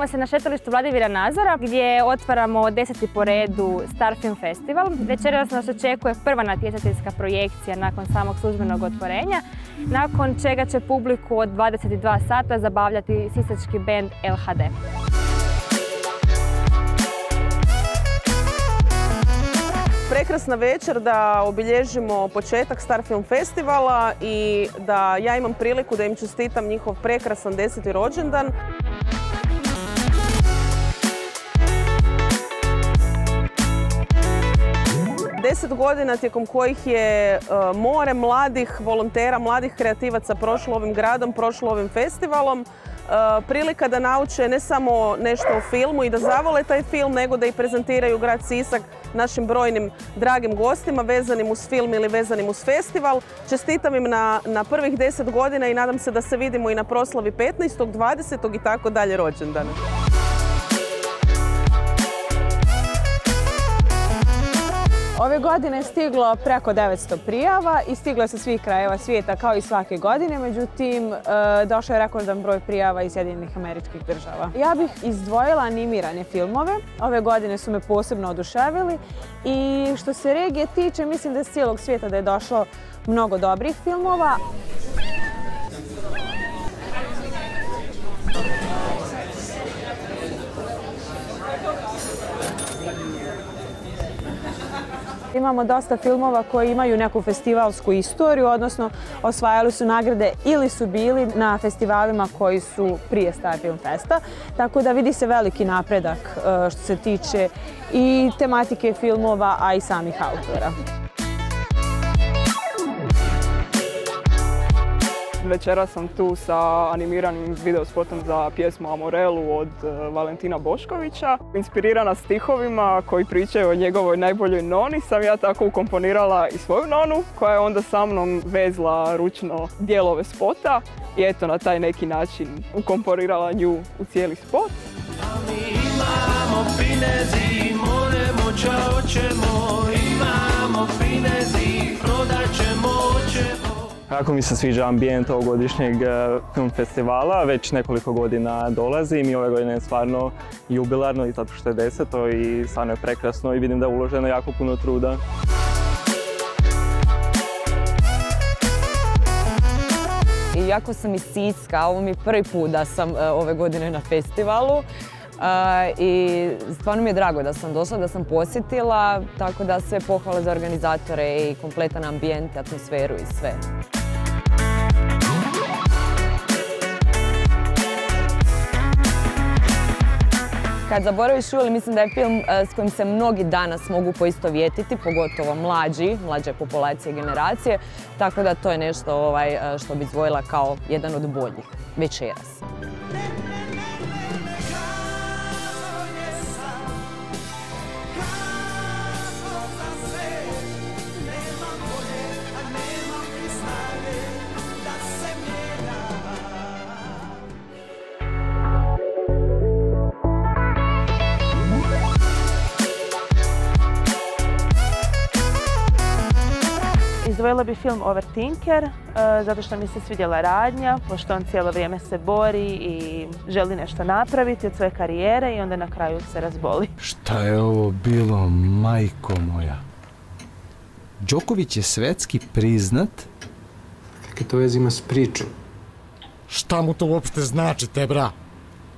na šetalištu Vladivira Nazora gdje otvaramo deseti po redu Star Film Festival. Večeras nas očekuje prva natjecateljska projekcija nakon samog službenog otvorenja, nakon čega će publiku od 22 sata zabavljati sisački band LHD. prekrasna večer da obilježimo početak Star Film Festivala i da ja imam priliku da im čestitam njihov prekrasan deseti rođendan. Deset godina tijekom kojih je e, more mladih volontera, mladih kreativaca prošlo ovim gradom, prošlo ovim festivalom. E, prilika da nauče ne samo nešto o filmu i da zavole taj film, nego da i prezentiraju grad Sisak našim brojnim dragim gostima vezanim uz film ili vezanim uz festival. Čestitam im na, na prvih deset godina i nadam se da se vidimo i na proslavi 15. 20. i tako dalje rođendana. Ove godine je stiglo preko 900 prijava i stiglo je sa svih krajeva svijeta kao i svake godine, međutim e, došao je rekordan broj prijava iz Sjedinjenih američkih država. Ja bih izdvojila animirane filmove, ove godine su me posebno oduševili i što se regije tiče mislim da s cijelog svijeta da je došlo mnogo dobrih filmova. Imamo dosta filmova koji imaju neku festivalsku istoriju, odnosno osvajali su nagrade ili su bili na festivalima koji su prije Star Film Festa. Tako da vidi se veliki napredak e, što se tiče i tematike filmova, a i samih autora. Večera sam tu sa animiranim videospotom za pjesmu Amorelu od e, Valentina Boškovića. Inspirirana stihovima koji pričaju o njegovoj najboljoj noni sam ja tako ukomponirala i svoju nonu koja je onda sa mnom vezla ručno dijelove spota i eto na taj neki način ukomponirala nju u cijeli spot. imamo finezi, imamo finezi, prodat ćemo, Kako mi se sviđa ambijent ovogodišnjeg e, film festivala, već nekoliko godina dolazim i ove godine je stvarno jubilarno i zato što je deseto i stvarno je prekrasno i vidim da je uloženo jako puno truda. Iako sam iz Siska, ovo mi je prvi put da sam e, ove godine na festivalu. E, I stvarno mi je drago da sam došla, da sam posjetila, tako da sve pohvale za organizatore i kompletan ambijent, atmosferu i sve. Kad zaboraviš Uli, mislim da je film e, s kojim se mnogi danas mogu poistovjetiti, pogotovo mlađi, mlađe populacije i generacije, tako da to je nešto ovaj, e, što bi izdvojila kao jedan od boljih večeras. Izdvojila bi film Overtinker, e, zato što mi se svidjela radnja, pošto on cijelo vrijeme se bori i želi nešto napraviti od svoje karijere i onda na kraju se razboli. Šta je ovo bilo, majko moja? Đoković je svetski priznat. Kakve to veze ima s pričom? Šta mu to uopšte znači, te bra?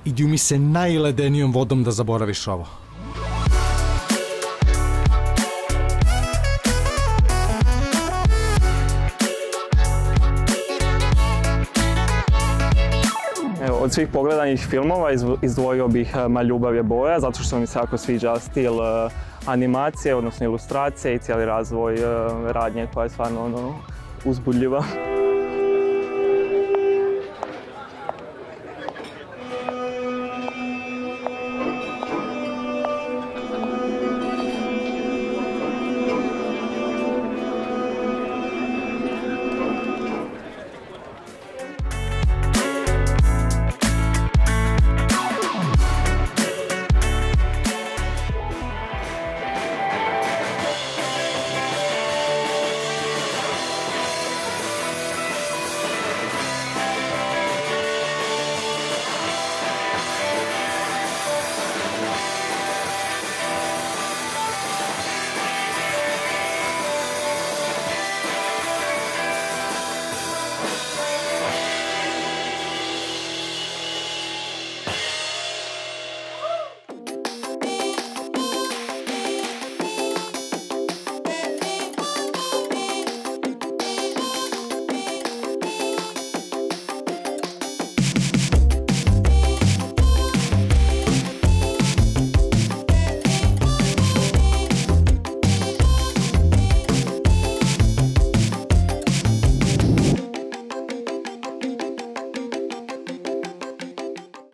Idi mi se najledenijom vodom da zaboraviš ovo. Od svih pogledanih filmova izdvojio bih e, Ma ljubav je boja, zato što mi se jako sviđa stil e, animacije, odnosno ilustracije i cijeli razvoj e, radnje koja je stvarno ono, uzbudljiva.